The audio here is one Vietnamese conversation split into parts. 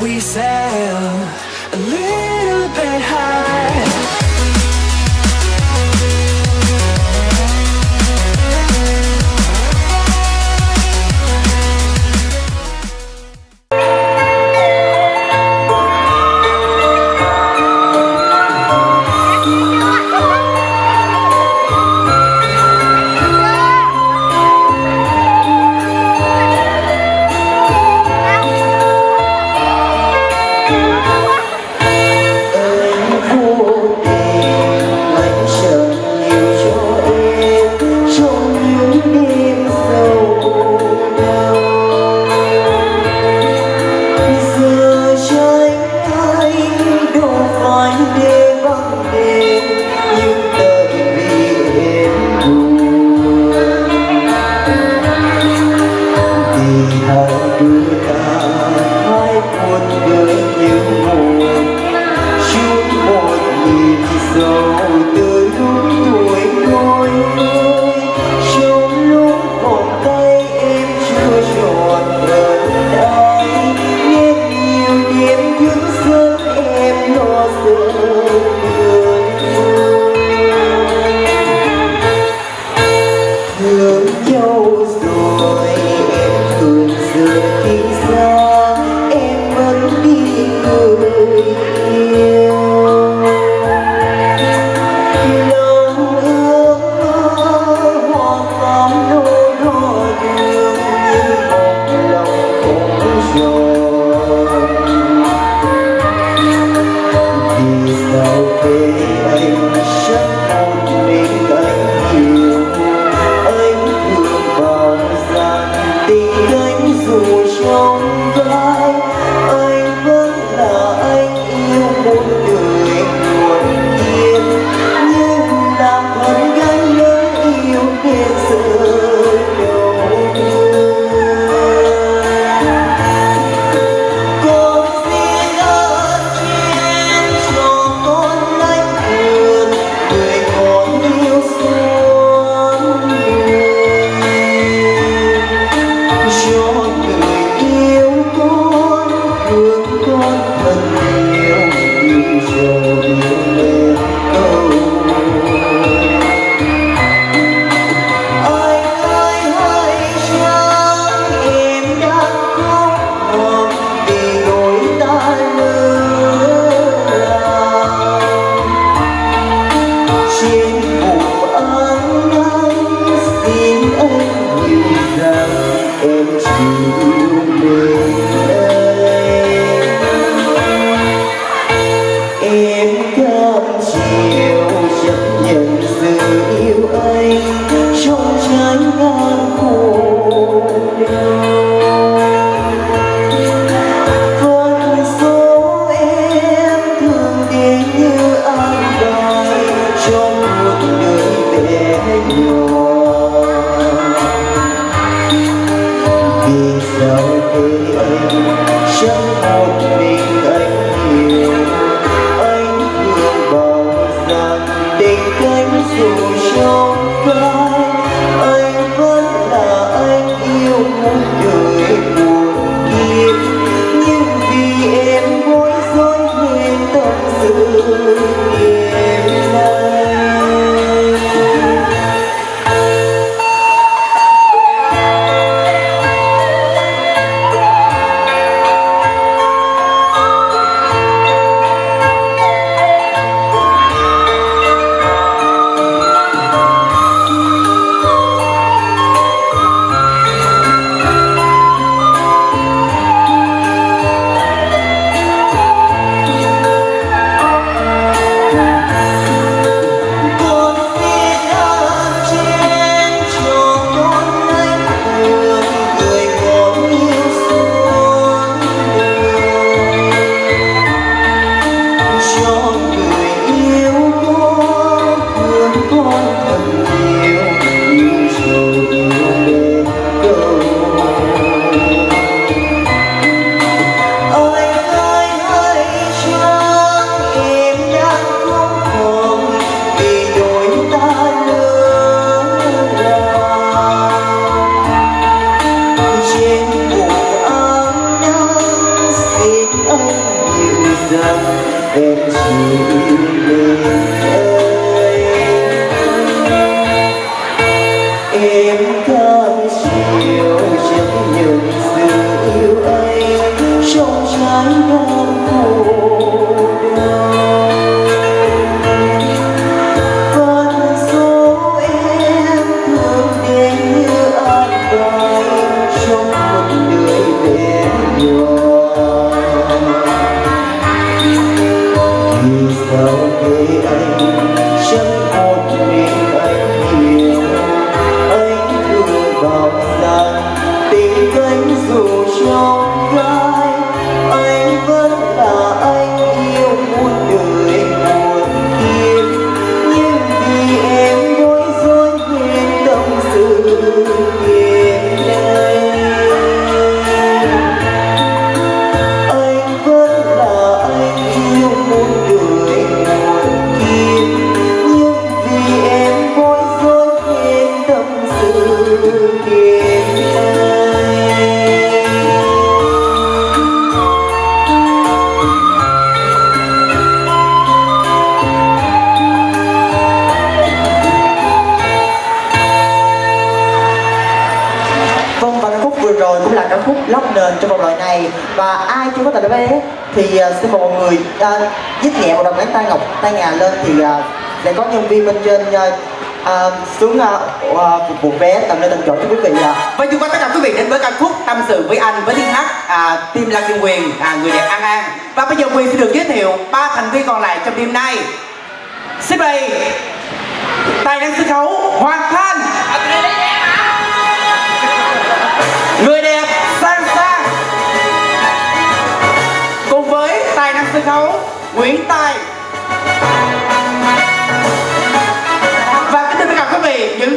we sail nhân viên bên trên à, à xuống à, à, phục vụ vé tầm nơi tận chỗ cho quý vị ạ. Vâng chúng ta tất cả quý vị đến với ca khúc Tâm sự với anh với tiếng hát à, team Lan Kim Quyền, à, người đẹp An An. Và bây giờ Quyền sẽ được giới thiệu ba thành viên còn lại trong đêm nay. Xin mời tài năng sân khấu Hoàng Thanh. Người đẹp Sang Sang. Cùng với tài năng sân khấu Nguyễn Tài.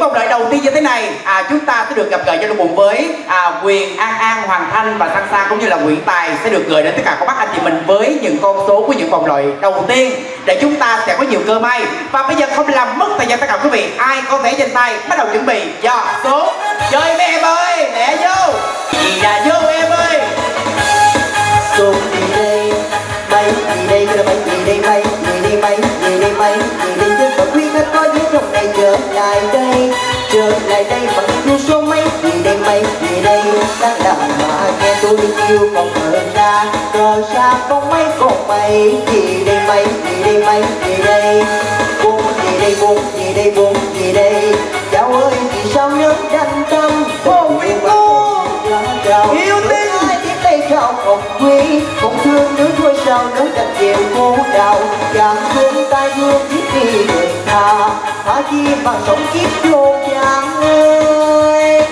Vòng loại đầu tiên như thế này, à, chúng ta sẽ được gặp gỡ cho cùng với à, Quyền, An An, Hoàng Thanh và Sang Sang cũng như là Nguyễn Tài sẽ được gửi đến tất cả các bác anh chị mình với những con số của những vòng loại đầu tiên để chúng ta sẽ có nhiều cơ may. Và bây giờ không làm mất thời gian tất cả quý vị, ai có thể trên tay bắt đầu chuẩn bị cho số chơi với em ơi, lẹ vô, gì là vô em ơi. xuống đi đây, bay đi đây, bay đi đây, bay đi đây, bay đi đây, bay gì trong này trở lại đây, trở lại đây bằng yêu số mấy gì đây, bay gì đây, đang đàn mà nghe tôi yêu còn mở ra, cờ xa bóng mấy con mây gì đây, bay gì đây, bay gì đây, buông gì đây, buông gì đây, buông gì đây, cháu ơi vì sao nước đanh tâm, Ô, Nguyễn Cô, yêu tinh. ai biết đây trao hồng quý cũng thương nước thôi sao nước đặt chiều cô đào. Càng thương tay thương biết đi người ta thả chi mà sống kiếp vô vàng ơi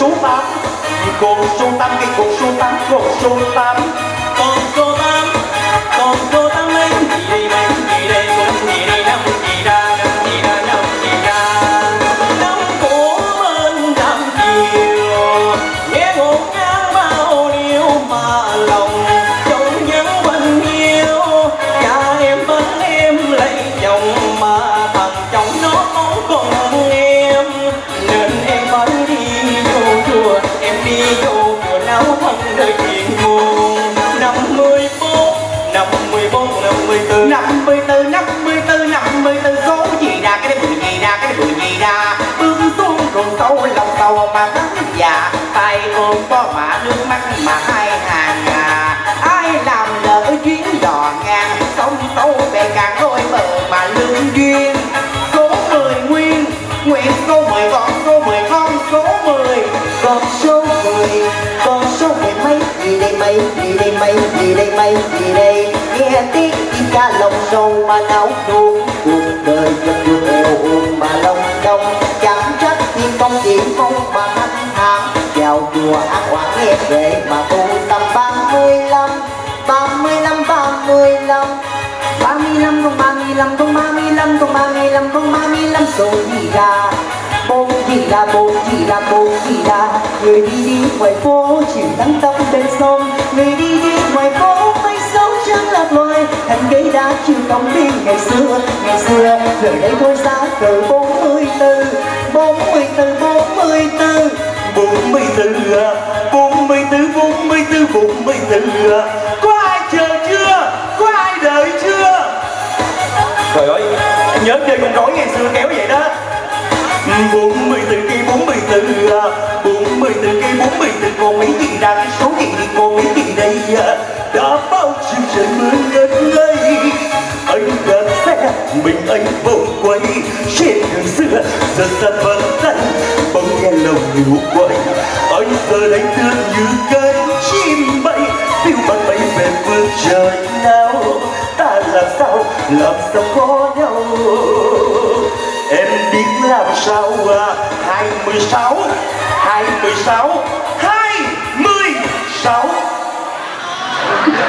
số 8 Cột số 8 cái cột số 8 cột số 8 Cột số đây, đi đây mấy đi đây mấy đi đây. Nghe tiếng chim ca lòng sâu mà náo nuông cuộc đời cho chuột eo ôm mà lòng đông. Chẳng trách thiên công chỉ không mà thanh thang vào chùa ác quả nghe về mà tu tâm ba mươi lăm. Ba mươi lăm, ba mươi lăm. Ba mươi lăm con ba mươi lăm, con ba mươi lăm, con ba mươi lăm, con ba mươi lăm. Rồi đi ra gì ra bốn gì ra bốn gì ra người đi đi ngoài phố chịu nắng tóc bên sông. Người đi đi ngoài phố phải sống chân lạc loài. Thành cây đá chịu công viên ngày xưa ngày xưa. Giờ đây thôi xa cỡ bốn mươi tư bốn mươi tư bốn mươi tư. bốn mươi tư bốn mươi tư bốn mươi tư bốn mươi tư có ai chờ chưa? Có ai đợi chưa? Trời ơi anh nhớ chơi con rối ngày xưa kéo vậy cô mấy gì ra cái số gì đi cô mấy gì đây đã bao chiều trời mưa ngất ngây anh đã xe mình anh vòng quay trên đường xưa giờ xa vắng tắt bỗng nghe lòng hiểu quay anh giờ đây thương như cánh chim bay phiêu bạt bay về phương trời nào ta làm sao làm sao có nhau em biết làm sao à? Hai mươi sáu, hai mươi sáu hai mươi sáu.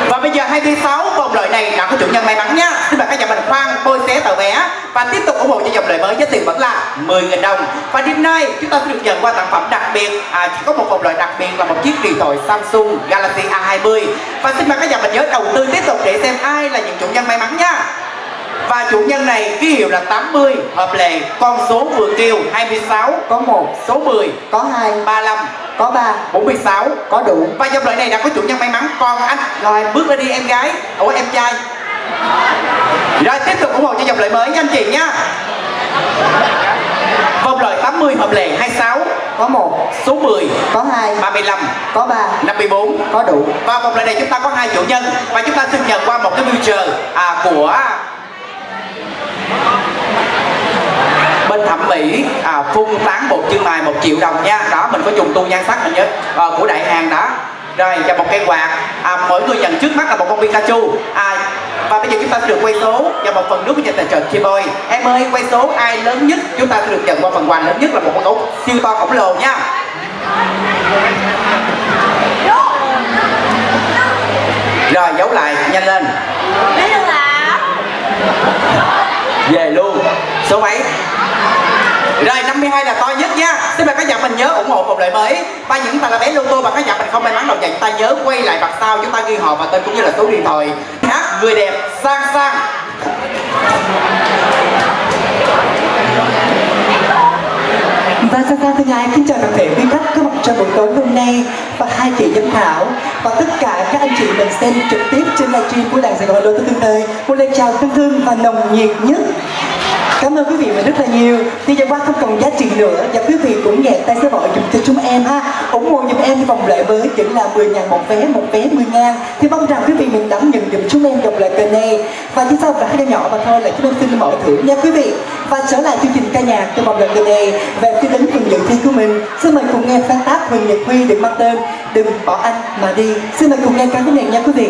Và bây giờ 26 vòng loại này đã có chủ nhân may mắn nha Xin mời các nhà mình khoan bôi xé tờ vé Và tiếp tục ủng hộ cho dòng loại mới với tiền vẫn là 10.000 đồng. Và đêm nay chúng ta sẽ được nhận qua sản phẩm đặc biệt. À, Chỉ có một vòng loại đặc biệt là một chiếc điện thoại Samsung Galaxy A20 Và xin mời các nhà mình nhớ đầu tư tiếp tục để xem ai là những chủ nhân may mắn nha và chủ nhân này ký hiệu là 80 hợp lệ con số vừa kêu 26 có một số 10 có hai 35 có ba 46 có đủ. Và dòng loại này đã có chủ nhân may mắn. Còn anh rồi bước lên đi em gái. Ủa em trai. Rồi tiếp tục ủng hộ cho dòng loại mới nha anh chị nha. Vòng loại 80 hợp lệ 26 có một số 10 có hai 35 có ba 54 có đủ. Và vòng loại này chúng ta có hai chủ nhân. Và chúng ta xin nhận qua một cái voucher à, của bên thẩm mỹ à, phun tán bột chương mài một triệu đồng nha. Đó mình có dùng tu nhan sắc mình nhớ. À, của đại hàng đó. Rồi và một cây quạt. À, mỗi người nhận trước mắt là một con Pikachu. À, và bây giờ chúng ta sẽ được quay số và một phần nước của nhà tài trợ Keyboy em ơi quay số ai lớn nhất? Chúng ta sẽ được nhận qua phần quà lớn nhất là một con gấu siêu to khổng lồ nha. Rồi giấu lại nhanh lên. Về luôn. Số mấy rồi 52 là to nhất nha. Xin mời các nhà mình nhớ ủng hộ một lợi mới Và những bạn là bé lô tô và các nhà mình không may mắn đầu nhận ta nhớ quay lại mặt sau Chúng ta ghi họ và tên cũng như là số điện thoại. Hát người đẹp, sang sang. Và Sa Sa thân ái kính chào toàn thể quý khách có mặt trong buổi tối hôm nay và hai chị giám khảo. Và tất cả các anh chị mình xem trực tiếp trên livestream của đài Sài Gòn Đô Tô Thương Thời. Một lời chào thân thương và nồng nhiệt nhất. Cảm ơn quý vị mình rất là nhiều. Thì giờ qua không còn giá trị nữa và quý vị cũng nhẹ tay sẽ gọi dùm cho chúng em ha. ủng hộ dùm em vòng loại với vẫn là 10 ngàn một vé, một vé 10 ngàn. Thì mong rằng quý vị mình đảm nhận dùm chúng em dòng loại kênh này. Và chỉ sau cả hai nhỏ mà thôi là chúng em xin mở thưởng nha quý vị. Và trở lại chương trình ca nhạc trong vòng loại kênh này về phía đến phần dự thi của mình. Xin mời cùng nghe sáng tác Huỳnh Nhật Huy được mang tên Đừng bỏ anh mà đi. Xin mời cùng nghe ca khúc này nha quý vị.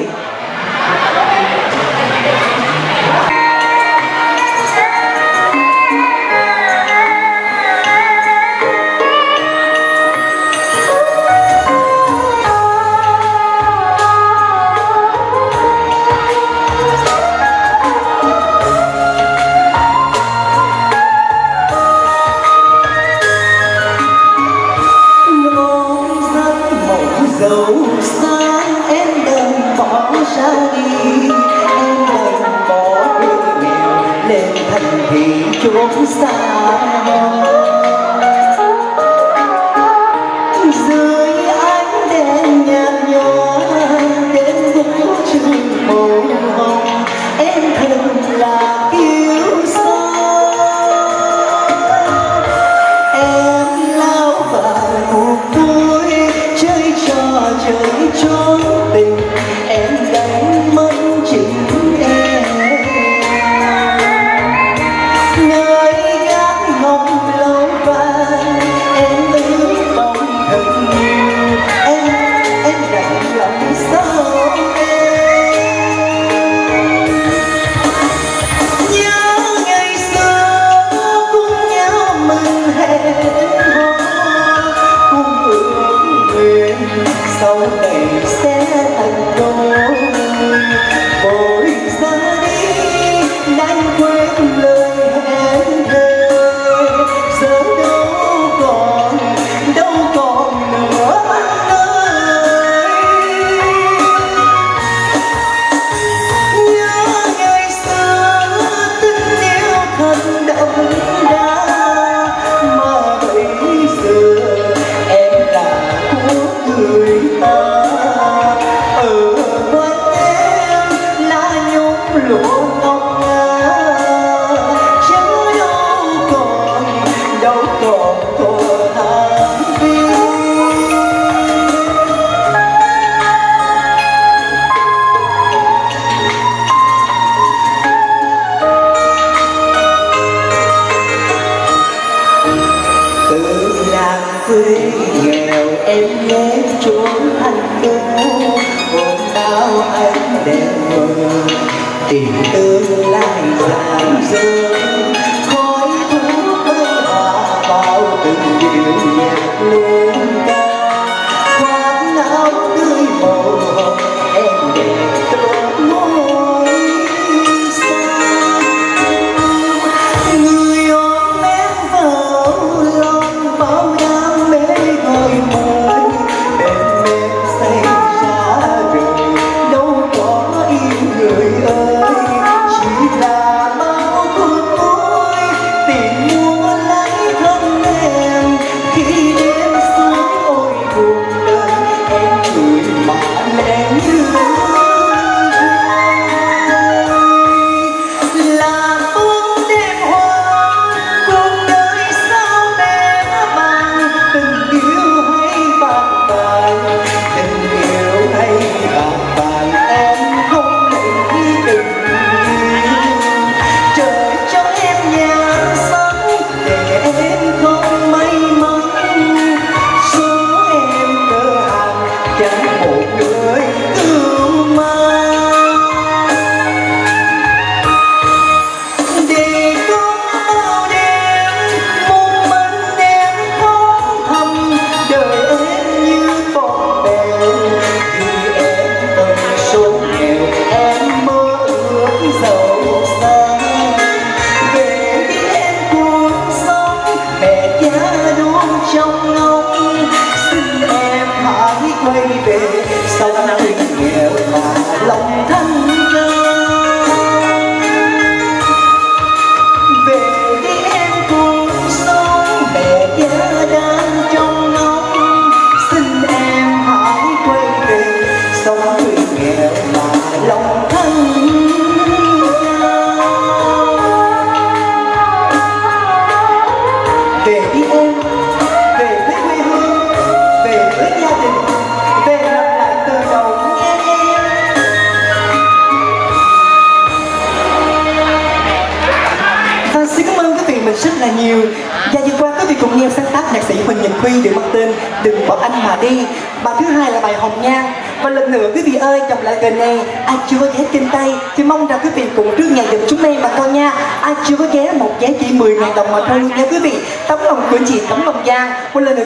Lấy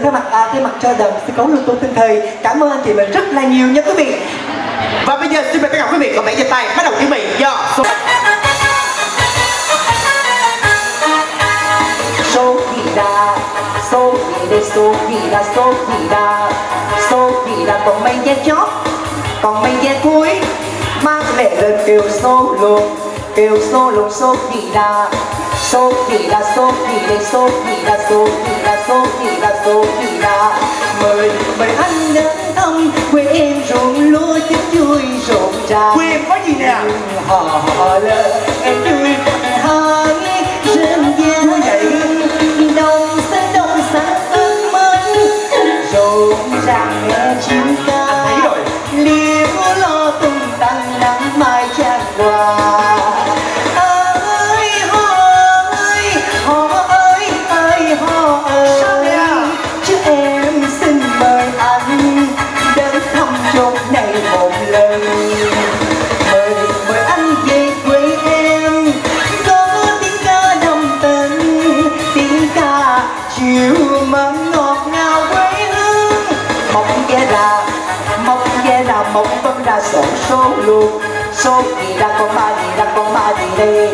thay mặt à, thay mặt cho đầm xin cấu lưu tôn tinh thời. Cảm ơn anh chị mình rất là nhiều nha quý vị. Và bây giờ xin mời tất cả quý vị cùng bảy giơ tay. Bắt đầu chuẩn bị do số Sofida, Sofida, số Sofida, Sofida còn mấy vé chót, còn mấy vé cuối, mang mẹ lên kêu số luôn, kêu số luôn Sofida, Sofida, Sofida, Sofida, Sofida, Sofida, mời mời anh đến thăm quê em ruộng lúa tiếng vui rộn ràng. Quê em có gì nè họ lên em vui số. Gì ra con ba gì ra con ba gì đây.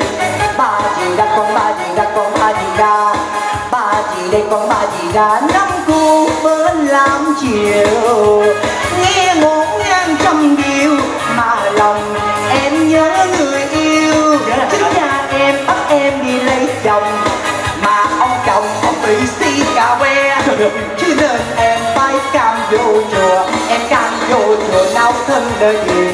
Ba gì ra con ba gì ra con ba gì ra. Ba gì đây con ba gì ra. Năm cô bên làm chiều. Nghe ngóng ngang trăm điều, mà lòng em nhớ người yêu. Chính cha em bắt em đi lấy chồng, mà ông chồng ông bị si cà que. Chứ nên em phải cam vô chùa em cam vô chùa nấu thân đời hiền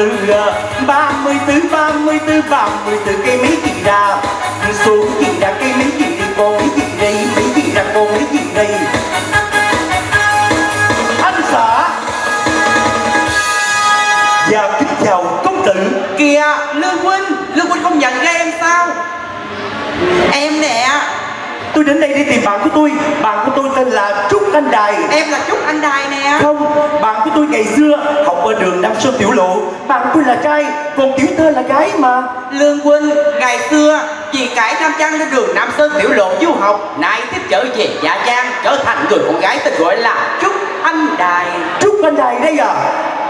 tư ba mươi tư ba mươi tư ba mươi tư cây mấy chị ra? Xuống chị ra cây mấy chị đi cô mấy chị đây mấy chị ra cô mấy chị đây? Anh xã và kính chào công tử. Kìa Lương Huynh Lương Huynh không nhận ra em sao? Em nè. Tôi đến đây đi tìm bạn của tôi. Bạn của tôi tên là Trúc Anh Đài. Em là Trúc Anh Đài nè. Không, bạn của tôi ngày xưa ở đường Nam Sơn Tiểu Lộ. Bạn tôi là trai, còn tiểu thơ là gái mà. Lương Huynh ngày xưa vì cải Nam Trang lên đường Nam Sơn tiểu lộ du học. Nay tiếp trở về Dạ Trang trở thành người con gái tên gọi là Trúc Anh Đài. Trúc Anh Đài đây à?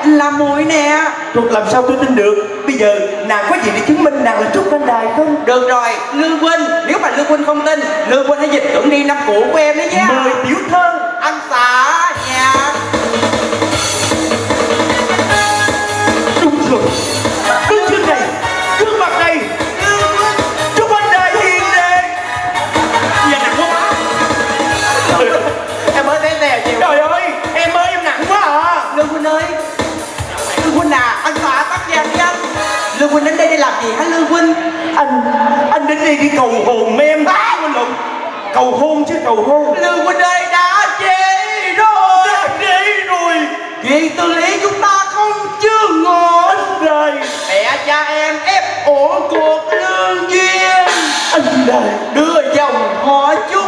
Là muội nè. Trúc làm sao tôi tin được? Bây giờ nàng có gì để chứng minh nàng là Trúc Anh Đài không? Được rồi Lương Huynh Nếu mà Lương Huynh không tin Lương Huynh hãy dịch tưởng đi năm cũ của em đấy nha Mời tiểu thơ. Anh xã Rồi Đứng trước này Gương mặt này Trúc Anh Đài hiền đệ Dạ nặng quá Em mới thấy nè chiều Trời ơi Em ơi em nặng quá à. Lương Huynh ơi. Lương Huynh à Anh xã tắt nhạc đi anh. Lương Huynh đến đây để làm gì hả Lương Huynh? Anh Anh đến đây đi cầu hồn em Á quên lộn Cầu hôn chứ cầu hôn. Lương Huynh ơi đã chế rồi. Đã để rồi. Chuyện tư lý cha em ép ổn cuộc lương duyên Anh đời Đưa dòng họ chúa.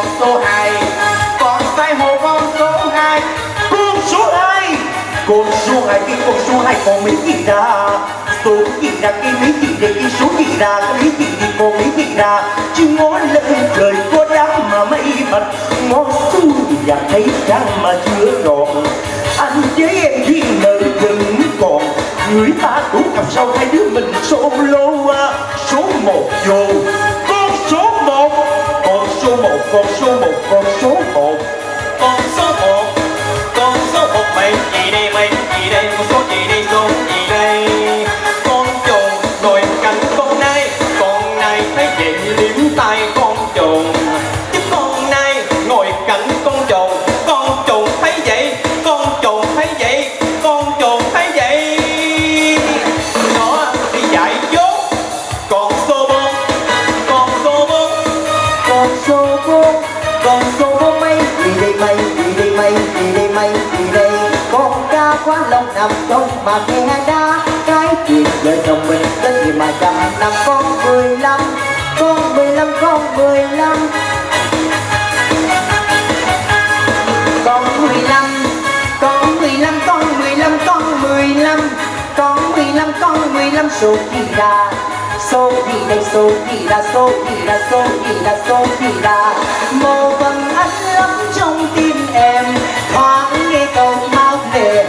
Con số hai. Còn sai hồ con số hai. Con số hai. Con số hai, cái con số hai còn mấy gì ra Số gì ra cái mấy gì để cái số gì ra Cái mấy gì thì còn mấy gì ra Chứ ngó lên trời có đám mà mây mặt Ngó xuống và thấy trăng mà chưa trọn Anh với em duyên nợ vẫn còn. Người ta đủ cặp sau hai đứa mình solo. Số một vô. for. Chồng mình đến gì mà trăm năm con mười lăm con mười lăm con mười lăm. Con mười lăm con mười lăm con mười lăm con mười lăm. Con mười lăm con mười lăm, số kỳ đà số kỳ đây, số kỳ đà số kỳ đà số kỳ đà số kỳ đà màu vầng ánh lắm trong tim em, thoáng nghe câu máu lệ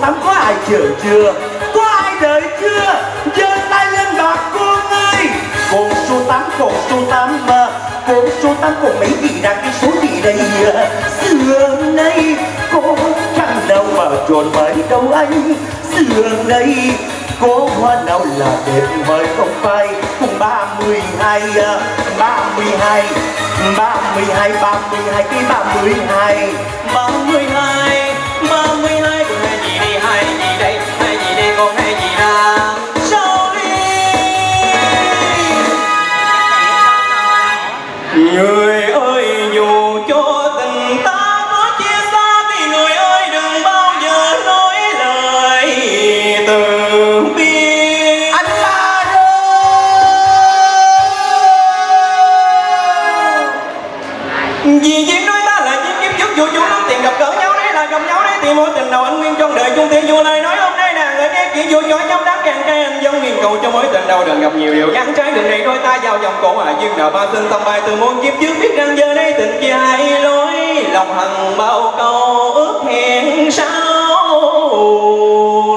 tắm, có ai chờ chưa? Có ai đợi chưa? Giơ tay lên bạc cô ơi! Cùng số tám cùng số tám mà cùng số tám cùng mấy vị đang cái số gì đây à? Xưa nay, cô chẳng đâu mà tròn mấy đâu anh. Xưa nay có hoa nào là đẹp mời không phai. Cùng ba mươi hai à, ba mươi hai, ba mươi hai, ba mươi hai, cái ba mươi hai, ba mươi hai. Cầu cho mối tình đâu đừng gặp nhiều điều nhắn trái. Đường này đôi ta giao dòng cổ à duyên nợ ba sinh tâm bài từ muôn kiếp trước. Biết rằng giờ đây tình kia hai lối, lòng hằng bao câu ước hẹn sau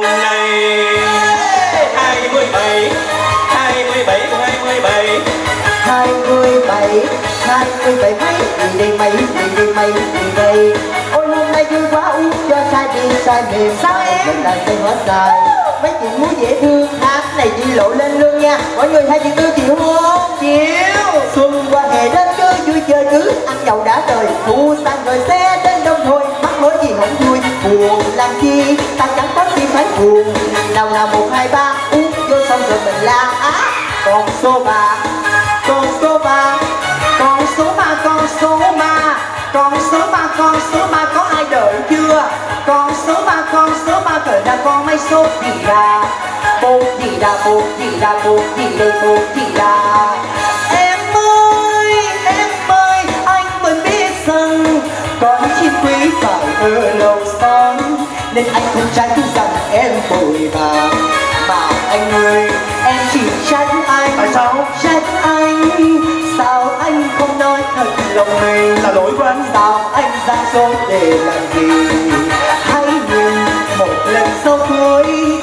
này. Hai mươi bảy, hai mươi bảy, hai mươi bảy. Hai mươi bảy, hai mươi bảy mấy gì đây mấy gì đây mấy gì đây. Ôi hôm nay vui quá, uống cho sai đi sai mềm sao em? Lại là tay hết dài, mấy chuyện muốn dễ thương hát này đi lộ lên luôn nha. Mọi người hai chị tư chịu không chịu xuân qua hè đến cứ vui chơi cứ ăn dầu đã trời thu sang rồi xe đến đông thôi mắc lối gì không vui. Buồn làm chi? Ta chẳng có gì phải buồn. Nào nào một, hai, ba, uống vô xong rồi mình la á. Còn số ba con số ba con số ba con số ba. Con số ba con số ba, có ai đợi chưa? Con số ba con số ba cởi ra con mấy số gì ra bột gì ra bột gì ra bột gì đây bột gì ra em ơi em ơi anh vẫn biết rằng con chim quý phải ở lâu son nên anh không tránh rằng em bồi bà mà anh ơi em chỉ tránh anh. Tại sao? trách anh sao anh không nói thật lòng mình? Là lỗi của anh. Sao anh ra số để làm gì? Hãy nhìn một lần sau cuối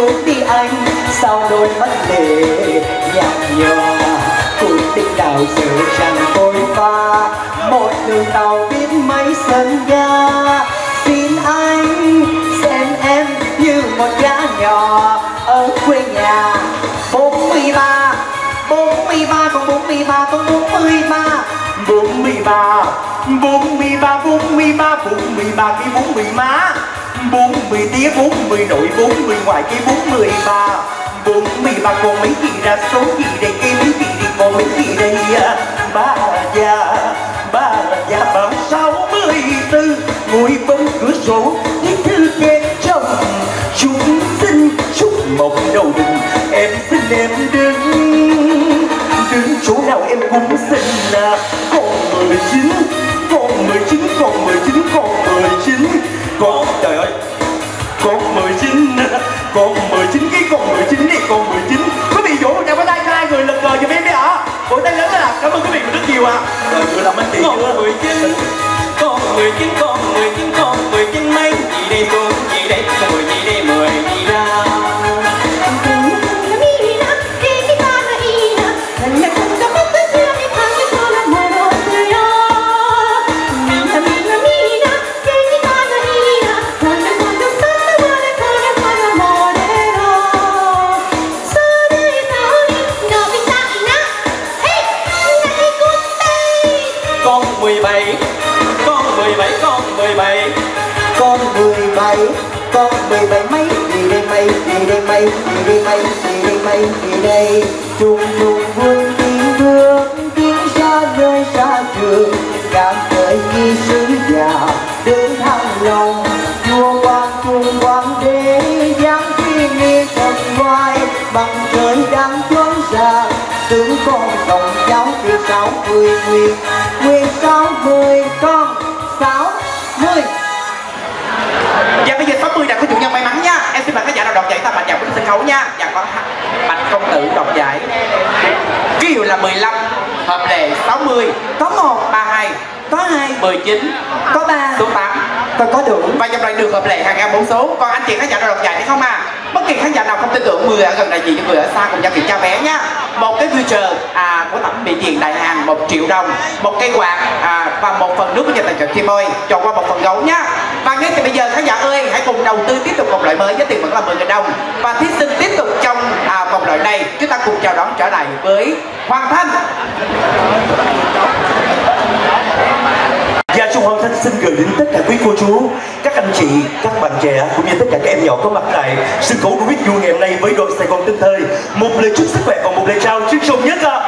trốn đi anh, sao đôi mắt lệ nhạt nhòa. Cuộc tình đào giờ chẳng phôi pha một đường tàu biết mấy sân ga. Xin anh xem em như một gã nhỏ ở quê nhà. Bốn mươi ba, bốn mươi ba, con bốn mươi ba, con bốn mươi ba. Bốn mươi ba, bốn mươi ba, bốn mươi ba, bốn mươi ba, cái bốn mươi má bốn mươi tía, bốn mươi nội bốn mươi ngoại cái bốn mươi ba. bốn mươi ba còn mấy gì ra số gì đây cái mấy gì đi còn mấy gì đây ba già ba già bảo sáu mươi tư, ngồi bên cửa sổ viết thư khen trong chúng xin chúc một đầu đình, em xin em đứng. Đứng chỗ nào em cũng xin là con mười chín, con mười chín, con mười chín, con mười chín con trời ơi. Con mười chín con mười chín cái con mười chín đi con mười chín. Quý vị vỗ một tràng pháo tay cho hai người lật cờ giùm em đi ạ. Vỗ tay lớn lên ạ. Cảm ơn quý vị rất nhiều ạ. Rồi vừa làm anh chị con chưa mười chín. Con mười chín con mười chín con mười chín mấy? Gì đây con gì đây mười gì đây mười gì đây, đi gì đây đi gì đây mấy đây. Trùng trùng vương tiếng thương tiếng xa nơi xa trường. Cảm khởi khi sứ già, đến thăng lòng. Chùa quan trung quan đế, giáng thiên nghi thần vai bằng trời đang chốn xa tướng con đồng cháu thì sáu mươi nguyên Công Tử đoạt giải. Ký hiệu là 15 Hợp lệ 60 có một 32 có hai 19 có ba Số 8 và có đủ. Và dòng lại được hợp lệ hàng ngang bốn số Còn anh chị khán giả nào đoạt giải hay không à? Bất kỳ khán giả nào không tin tưởng 10 ở gần đại diện cho người ở xa cùng giao tiền trao vé nha. Một cái voucher à, của thẩm mỹ viện đại hàng 1 triệu đồng Một cây quạt à, và một phần nước của nhà tài trợ Kim ơi Chọn qua một phần gấu nha. Và ngay từ bây giờ khán giả ơi hãy cùng đầu tư tiếp tục vòng loại mới với tiền vẫn là 10 000 đồng. Và thí sinh tiếp tục trong à, này Chúng ta cùng chào đón trở lại với Hoàng Thanh dạ, Gia Trung Hoàng Thanh xin gửi đến tất cả quý cô chú, các anh chị, các bạn trẻ cũng như tất cả các em nhỏ có mặt tại sân khấu của biết vui ngày hôm nay với đội Sài Gòn Tinh Thời. Một lời chúc sức khỏe và một lời chào chúc trọng nhất ạ.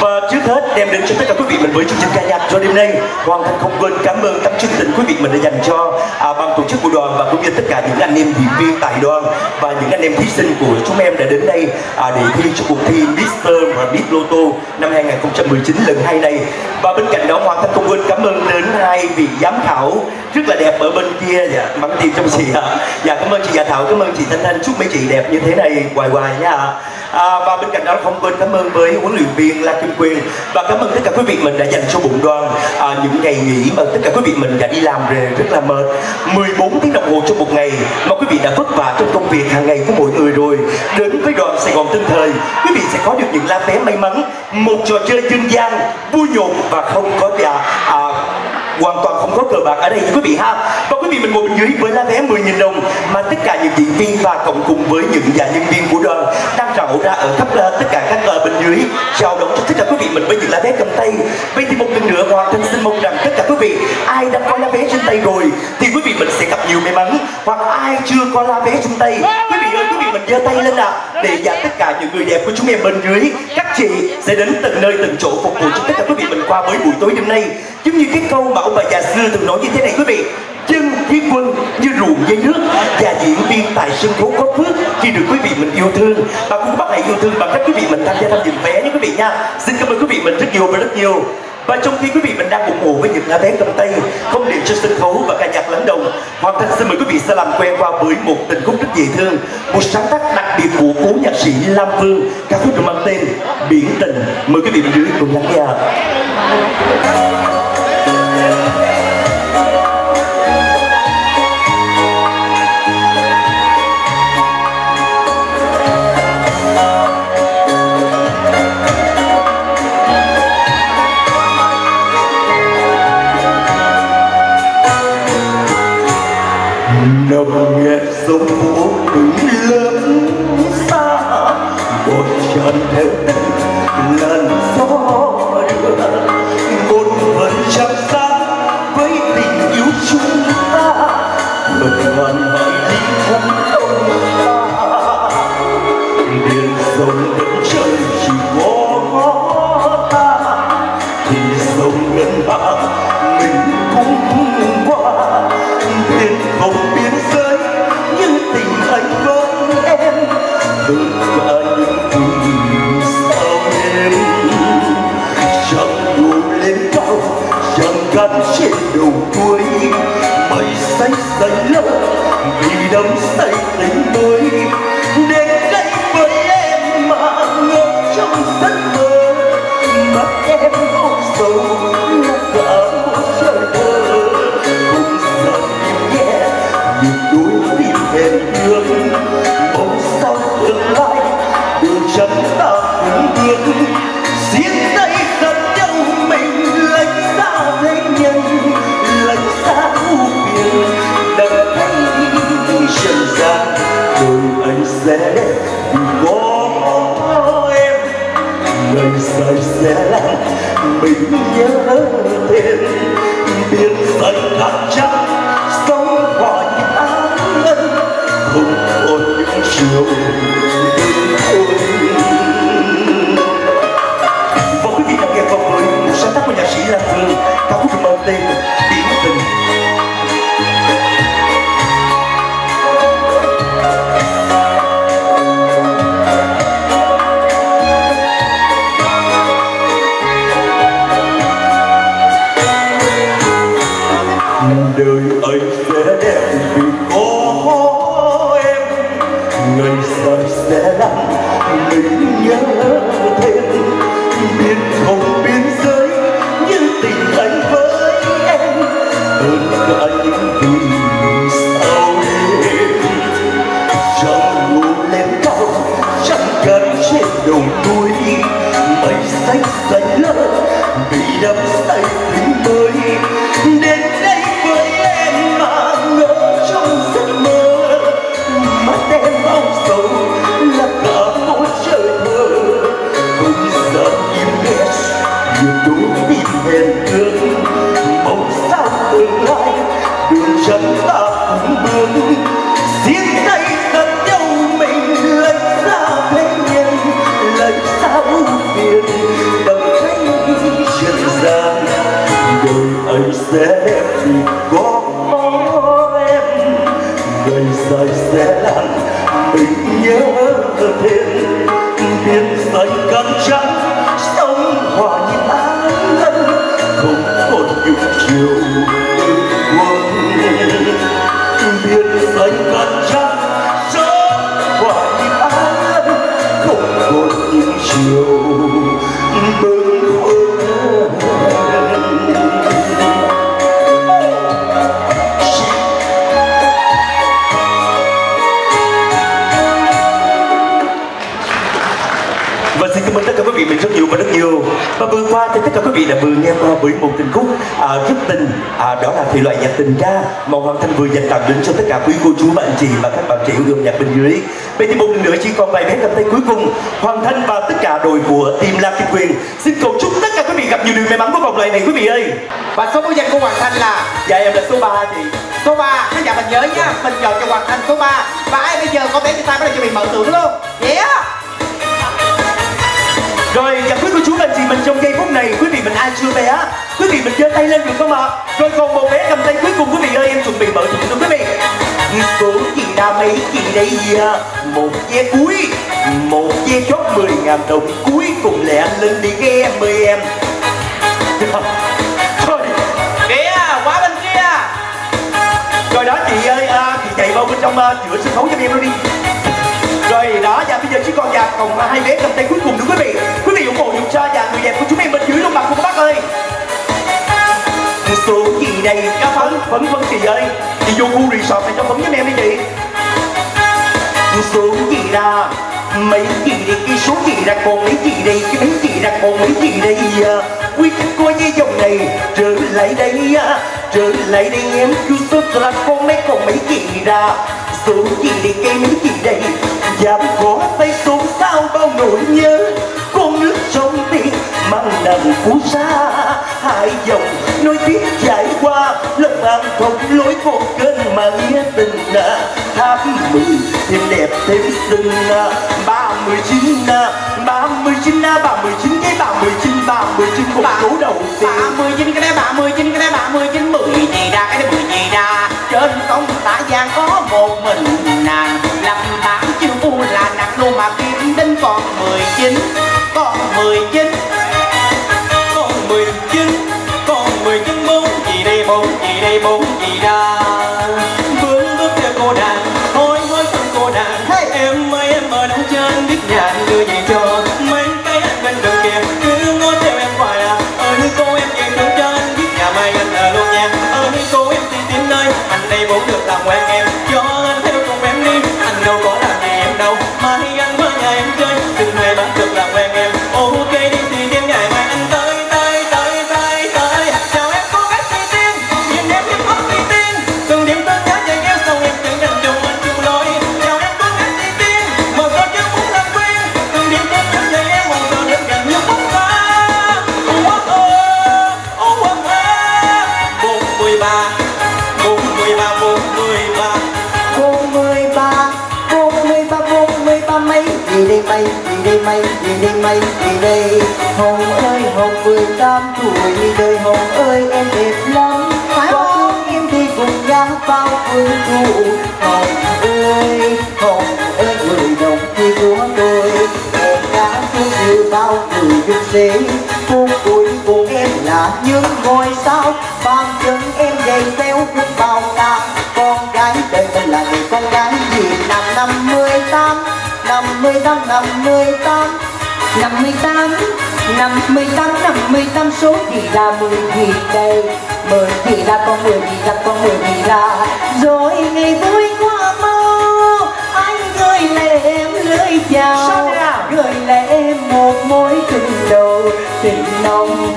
Và trước hết đem đến cho tất cả quý vị mình với chương trình ca nhạc cho đêm nay. Hoàn Thành không quên cảm ơn tấm chân tình quý vị mình đã dành cho à, ban tổ chức của đoàn và cũng như tất cả những anh em diễn viên tại đoàn và những anh em thí sinh của chúng em đã đến đây à, để thi cho cuộc thi Mr. và Miss Lotto năm 2019 lần hai này. Và bên cạnh đó hoàn Thành không quên cảm ơn đến hai vị giám khảo rất là đẹp ở bên kia. Dạ mắng tiền trong chị ạ. Dạ cảm ơn chị Dạ Thảo cảm ơn chị Thanh Thanh. Chúc mấy chị đẹp như thế này hoài hoài nha. à, À, và bên cạnh đó không quên cảm ơn với huấn luyện viên La Kim Quyên. Và cảm ơn tất cả quý vị mình đã dành cho bụng đoàn. À, những ngày nghỉ mà tất cả quý vị mình đã đi làm về rất là mệt. 14 tiếng đồng hồ trong một ngày mà quý vị đã vất vả trong công việc hàng ngày của mỗi người rồi. Đến với đoàn Sài Gòn Tân Thời quý vị sẽ có được những lá vé may mắn một trò chơi dân gian vui nhộn và không có dạ, à, hoàn toàn không có cờ bạc ở đây. Quý vị ha và quý vị mình ngồi bên dưới với lá vé 10.000 đồng mà tất cả những diễn viên và cộng cùng với những già nhân viên của đoàn đang rảo ra ở khắp uh, tất cả các uh, bên dưới chào đón cho tất cả quý vị mình với những lá vé cầm tay. Vậy thì một lần nữa hoàng thành xin mong rằng tất cả quý vị ai đã có lá vé trên tay rồi thì quý vị mình sẽ gặp nhiều may mắn. Hoặc ai chưa có lá vé trên tay quý vị ơi quý giơ tay lên nào để dạ tất cả những người đẹp của chúng em bên dưới các chị sẽ đến từng nơi từng chỗ phục vụ cho tất cả quý vị mình qua với buổi tối đêm nay. Giống như cái câu mà ông bà già xưa thường nói như thế này quý vị chân với quân như ruộng với nước và diễn viên tại sân khấu có phước khi được quý vị mình yêu thương. Và cũng bắt hãy yêu thương bằng cách quý vị mình tham gia tham dự vé nhé quý vị nha. Xin cảm ơn quý vị mình rất nhiều và rất nhiều và trong khi quý vị mình đang ủng hộ với những lá bé cầm tay, không để cho sân khấu và ca nhạc lắng đồng hoàng thành xin mời quý vị sẽ làm quen qua với một tình khúc rất dễ thương, một sáng tác đặc biệt của cố nhạc sĩ lam vương. Ca khúc được mang tên biển tình. Mời quý vị bên dưới cùng lắng nghe nồng nhẹ sông phố trên đầu cuối mây xanh xanh lấp vì đắm mình nhớ tên biển xanh cát trắng sông hỏi áng ân không còn những chiều. Quý vị ơi. Và số báo danh của Hoàng Thanh là Dạ em là số 3 chị. Số 3 khán giả mình nhớ nha, mình chọn cho Hoàng Thanh số 3 và ai bây giờ có bé cho ta bắt đầu cho mình mở tưởng luôn yeah Rồi và quý cô chú, anh chị mình trong giây phút này, Quý vị mình ai chưa bé? Quý vị mình giơ tay lên được không ạ? Rồi còn một bé cầm tay cuối cùng, quý vị ơi, Em chuẩn bị mở thưởng luôn quý vị? Số gì đã mấy gì đây à? Một vé cuối, Một vé chót 10 ngàn đồng. Cuối cùng lẹ lên đi nghe mời em. Rồi đó chị ơi à, Chị chạy vào bên trong à, giữa sân khấu cho em luôn đi. Rồi đó và bây giờ chỉ còn dạ còn à, hai bé cầm tay cuối cùng nữa quý vị. Quý vị ủng hộ dùm cho và người đẹp của chúng em bên dưới luôn mặt của các bác ơi. Số gì đây? Cá phấn Phấn phấn chị ơi. Chị vô khu resort này cho phấn với em đi chị. Số gì ra Mấy gì đi cái số gì ra còn mấy gì đây? Cái mấy gì ra còn mấy gì đây à? Quý coi như dòng này Trở lại đây à? Trời Trở lại đây em Chú số là con mấy còn mấy kỳ ra Số gì đi cây mấy kỳ đây Dám có tay xuống sao bao nỗi nhớ. Con nước trong tim mang nặng phú xa Hai dòng nối tiếp trải qua. Lòng an không lối một kênh mà nghĩa tình à. Tháp mười thêm đẹp thêm xinh à. Ba mươi chín à, ba mươi chín à, ba mươi chín chín ba mươi chín con số đầu tiên ba mươi chín cái đấy ba mươi chín cái đấy ba mươi chín mười gì ra cái đấy mười gì ra trên công tả giang có một mình nàng. Làm bản chiêu phu là nặng luôn mà kiếm đến còn mười chín còn mười chín. Con mười chín Con mười chín bốn gì đây bốn gì đây bốn 58 58 58 58 số gì là mười thì đây. 10 gì là con mười thì là con mười thì là. Rồi ngày vui qua mau Anh gửi lại em lưỡi chào. Gửi lại em một mối tình đầu Tình nồng.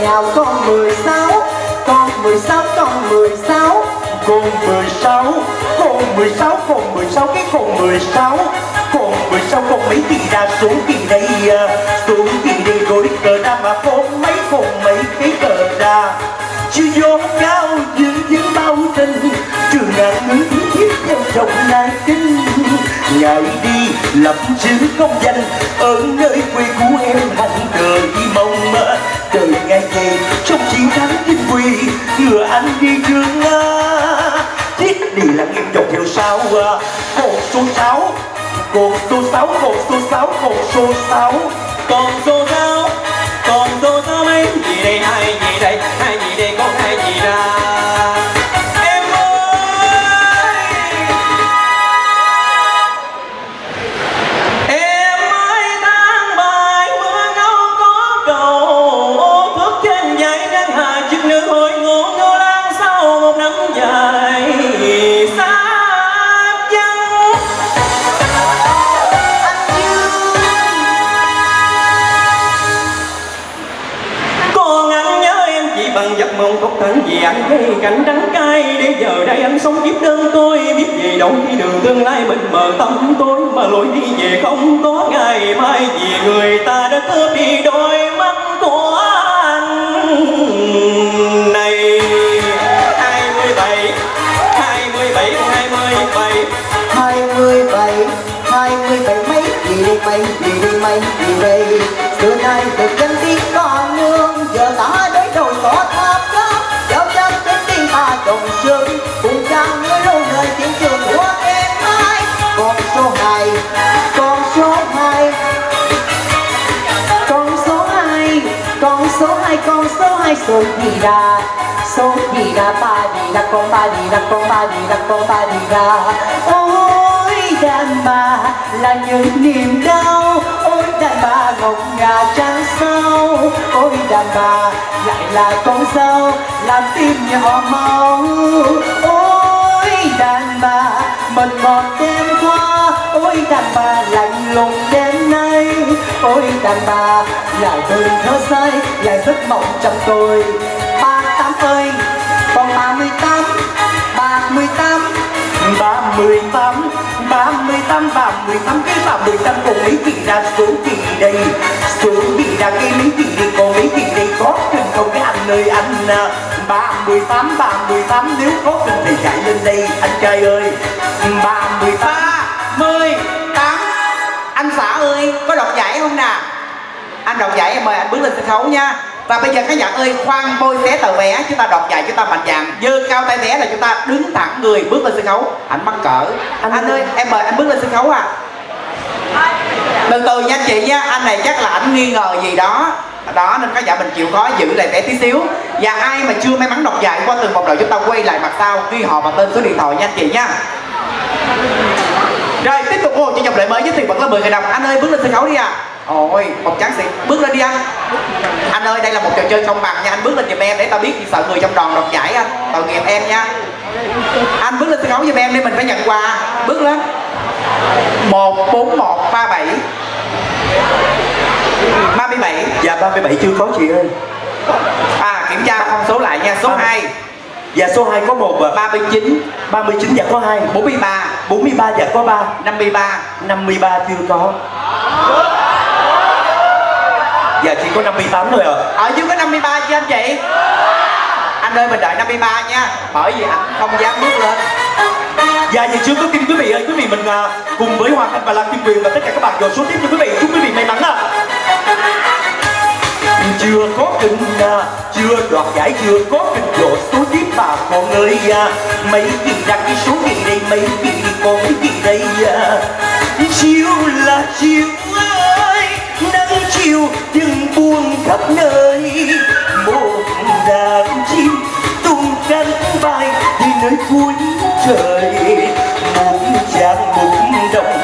Nào con mười sáu, con mười sáu con mười sáu con mười sáu Con 16 Con 16 Con 16 Cái con 16 Con 16 Con mấy kỳ ra số kỳ đây à, xuống Số kỳ đây rồi cờ ra mà con mấy con mấy cái cờ ra Chưa vô cao những những bao tình, chưa ngàn ước thiết theo chồng nai kinh ngày đi lập chữ công danh ở nơi quê của em hạnh đời mong mơ đời ngày ngày trong chiến thắng chính quy, ngựa anh đi trường a thiết đi lặng nghiêm trọng theo sau à. cột số sáu cột số sáu cột số sáu cột số sáu còn số sáu còn số sáu mấy gì đây hai gì đây hai trắng cay, Để giờ đây anh sống kiếp đơn tôi Biết gì đâu khi đường tương lai mình mờ tâm tối, Mà lối đi về không có ngày mai. Vì người ta đã cướp đi đôi mắt của anh này. Hai mươi bảy, hai mươi bảy, hai mươi bảy. Hai mươi bảy, hai mươi bảy mấy gì đây mấy gì đây mấy gì đây xưa nay được chân đi con ta cũng đang cùng lâu nơi chiến trường của em ai con số hai, con số hai, con số hai, con số hai, con số hai. Số gì ra, số gì ra, ba gì ra, con ba gì ra, con ba gì ra, con ba gì ra. Ôi, đàn bà là những niềm đau. Ôi, đàn bà ngọc ngà trắng sao? Ôi đàn bà, lại là con sao làm tim nhỏ máu. Ôi, đàn bà mật ngọt đêm qua, ôi, đàn bà lạnh lùng đêm nay. Ôi, đàn bà, lại đừng thơ say, lại giấc mộng trong tôi. Ba tám ơi còn ba mươi tám, ba mươi tám, ba mươi tám, ba mươi tám, ba mươi tám, cái ba mươi tám cùng ấy kỳ ra số kỳ đây số gì ra cái mấy vị đây còn mấy vị đây có cần không cái anh ơi anh à, ba mươi tám ba mươi tám nếu có cần thì chạy lên đây anh trai ơi. Ba tám. Ba mươi tám. Anh xã ơi có đoạt giải không nè? Anh đoạt giải em mời anh bước lên sân khấu nha. Và bây giờ khán giả ơi khoan bôi xé tờ vé chúng ta đoạt giải chúng ta mạnh dạn. Dơ cao tay vé là chúng ta đứng thẳng người bước lên sân khấu. Anh mắc cỡ. Anh, ơi em mời anh bước lên sân khấu à từ từ nha anh chị nha, anh này chắc là anh nghi ngờ gì đó. Đó, nên khán giả mình chịu khó giữ lại vẻ tí xíu. Và ai mà chưa may mắn đọc giải qua từng vòng đầu chúng ta quay lại mặt sau ghi họ và tên số điện thoại nha anh chị nha. Rồi, tiếp tục ô cho dòng lại mới với tiền vẫn là 10 000 đồng. Anh ơi, bước lên sân khấu đi à ôi, một tráng xịn. Bước lên đi anh. Anh ơi, đây là một trò chơi công bằng nha. Anh bước lên giùm em để tao biết sợ người trong đoàn đọc giải anh. Tội nghiệp em nha. Anh bước lên sân khấu giùm em đi, mình phải nhận quà. Bước lên. Một, bốn, một, ba, bảy ba mươi bảy. Dạ 37 chưa có chị ơi. À kiểm tra con số lại nha số Ba- 2 dạ số 2 có một à. 39 39 dạ có 2 43 43 dạ có 3 53 53 chưa có. Dạ chỉ có 58 thôi ạ. Ở dưới có 53 chứ anh chị? Anh ơi mình đợi 53 nha. Bởi vì anh không dám bước lên Dạ vậy chưa có tin quý vị ơi. Quý vị mình à, cùng với Hoàng Anh và Lan Kim Quyền Và tất cả các bạn vào số tiếp cho quý vị. Chúc quý vị may mắn ạ chưa có kinh à, chưa đoạt giải chưa có kinh dò số tiếp bà con ơi à, mấy gì đặt cái số gì đây mấy gì còn cái gì đây à. chiều là chiều ơi nắng chiều nhưng buông khắp nơi. Một đàn chim tung cánh bay đi nơi cuối trời một chàng một đồng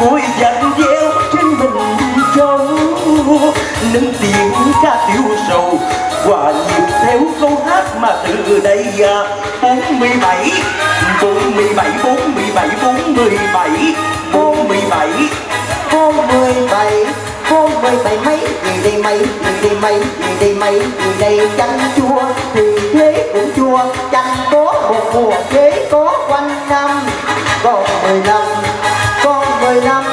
ngồi dặn dẻo trên mình trâu nâng tiếng ca tiêu sầu hòa nhịp theo câu hát mà từ đây à, bốn mươi bảy bốn mươi bảy bốn mươi bảy bốn mươi bảy bốn mươi bảy bốn mươi bảy cô mười bảy mấy gì đây mấy gì đây mấy gì đây mấy gì đây chanh chua thì thế cũng chua chanh có một mùa thế mười lăm con mười năm,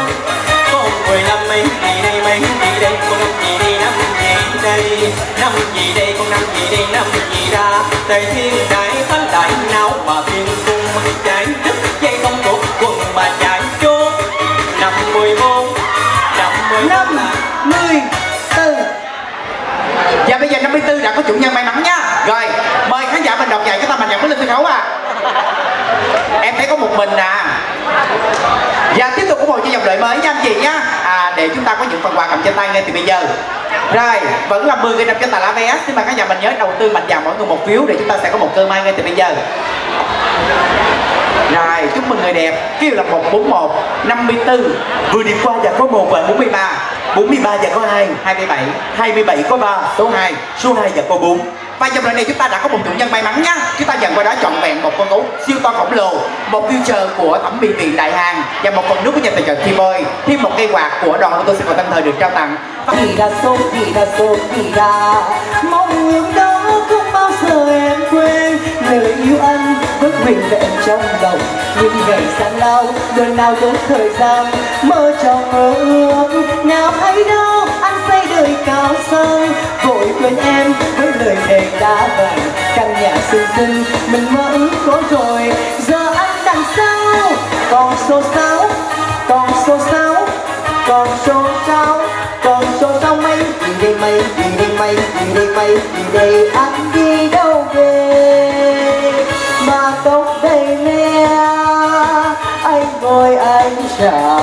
con mười năm mấy gì đây mấy gì đây con năm gì đây năm gì đây năm gì đây con năm gì đây năm gì ra. Tây thiên đại thánh đại não mà thiên cung chạy đất dây không thuộc quần mà chạy chốt. Năm mười bốn năm mười năm mười tư. Và bây giờ 54 đã có chủ nhân may mắn nhá Rồi, mời khán giả mình đọc dài cái tâm mình nhận với Linh Sân Khấu à. Em thấy có một mình à cột chị nhá à, để chúng ta có những phần quà cầm trên tay ngay từ bây giờ. Rồi vẫn là 10 năm cho tài lá vé xin mời các nhà mình nhớ đầu tư mạnh dạn mỗi người một phiếu để chúng ta sẽ có một cơ may ngay từ bây giờ. Rồi chúc mừng người đẹp. Kêu là 141 54 Vừa đi qua và có một và 43 43 và có hai. 27 27 có 3 số 2 Số 2 và có 4 và dòng lần này chúng ta đã có một chủ nhân may mắn nha. Chúng ta nhận qua đó trọn vẹn một con gấu siêu to khổng lồ, Một future của thẩm mỹ viện Đại Hàng Và một phần nước của nhà tài trợ Kim ơi Thêm một cây quạt của đoàn ô tô sinh hoạt tân thời được trao tặng. Thì đã số thì đã số thì đã Mong ước đó không bao giờ em quên. Lời yêu anh với mình vẹn trong lòng. Những ngày gian lao, đơn nào tốn thời gian Mơ trong mơ ước. Nào hay đâu nơi cao sang Vội quên em với lời thề đã vàng Căn nhà xinh xinh, mình mơ ước có rồi. Giờ anh đằng sau, Còn số sáu Còn số sáu còn số sáu còn số sáu mấy. Đi đây mấy đi đây mấy đi đây mấy đi đây anh đi đâu về? Mà tóc đây nè anh ngồi anh chào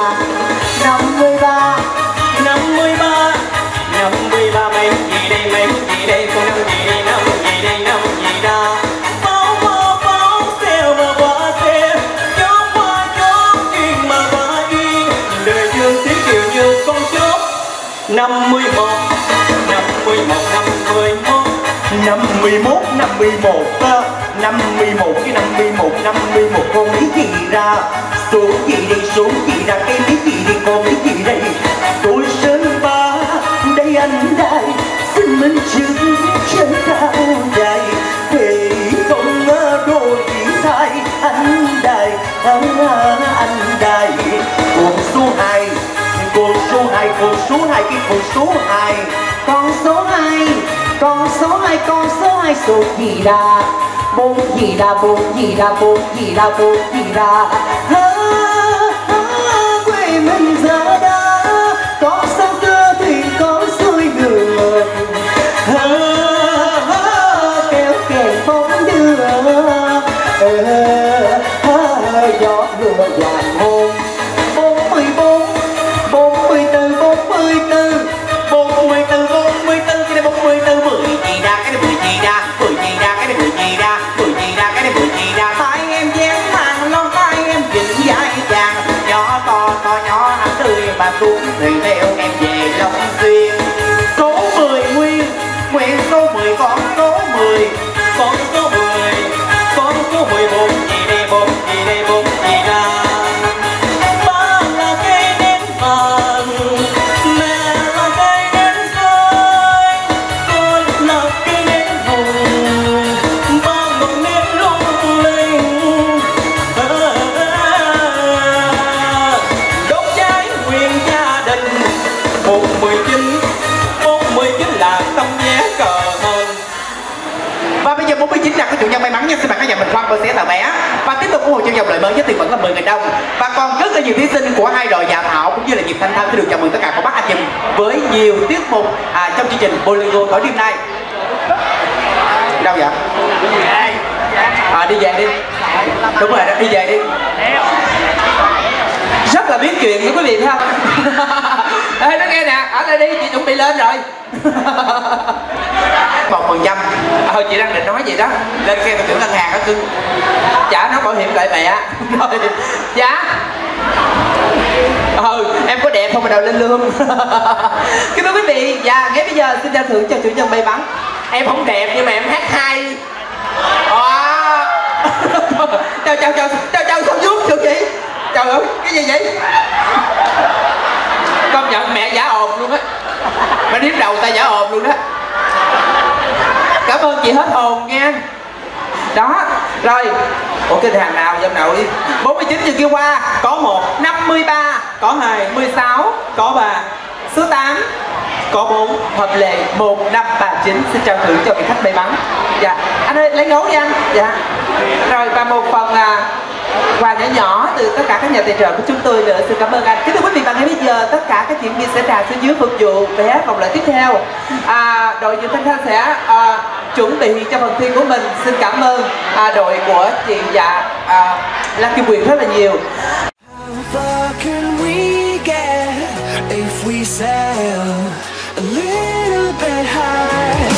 năm mươi một, năm mươi một, năm mươi một năm mươi mốt, năm mươi một năm mươi một cái năm mươi một, năm mươi một con lý gì ra. Số gì đi số gì ra, cái lý gì đi con lý gì đây. Tôi sớm ba đây anh đây, xin mình chữ chân ta. Số 2 kim con số 2 con số hai, con số hai, con số hai, số gì ra bốn gì ra bốn gì ra bốn gì ra bốn gì ra Hơn tiếp dòng loại mới nhất thì vẫn là 10 000 đồng Và còn rất là nhiều thí sinh của hai đội dạ thảo Cũng như là Diệp Thanh Thanh sẽ được chào mừng tất cả các bác anh chị Với nhiều tiết mục à, trong chương trình Bolero tối đêm nay. Đâu vậy? À đi về đi. Đúng rồi đó, đi về đi. Rất là biết chuyện nữa quý vị thấy không Ê nó nghe nè ở đây đi chị chuẩn bị lên rồi. phần trăm thôi chị đang định nói gì đó. Lên kêu tôi tưởng ngân hàng đó cưng trả nó bảo hiểm lại mẹ. Rồi dạ ừ em có đẹp không mà đầu lên lương. Kính thưa quý vị, và ngay bây giờ xin trao thưởng cho chủ nhân may mắn. Em không đẹp nhưng mà em hát hay. Wow. chào chào chào chào chào sao vuốt được chị trời ơi, cái gì vậy? Công nhận mẹ giả ồn luôn á. Mà điếm đầu ta giả ồn luôn đó cảm ơn chị hết hồn nha. Đó rồi. Ủa cái hàng nào dòng nào đi 49 giờ kia qua. Có một 53 có hai 16 có ba số 8 có bốn hợp lệ một năm ba chín. Xin chào thưởng cho vị khách may mắn. Dạ. Anh ơi lấy gấu đi anh. Dạ. Rồi và một phần à, quà nhỏ nhỏ từ tất cả các nhà tài trợ của chúng tôi nữa. Xin cảm ơn anh. Kính thưa quý vị và ngay bây giờ tất cả các diễn viên sẽ trà xuống dưới phục vụ vé vòng loại tiếp theo. À, đội dự thanh thanh sẽ à, chuẩn bị cho phần thi của mình. Xin cảm ơn à, đội của chị dạ à, Lan Kim Quyền rất là nhiều. If we sail a little bit high?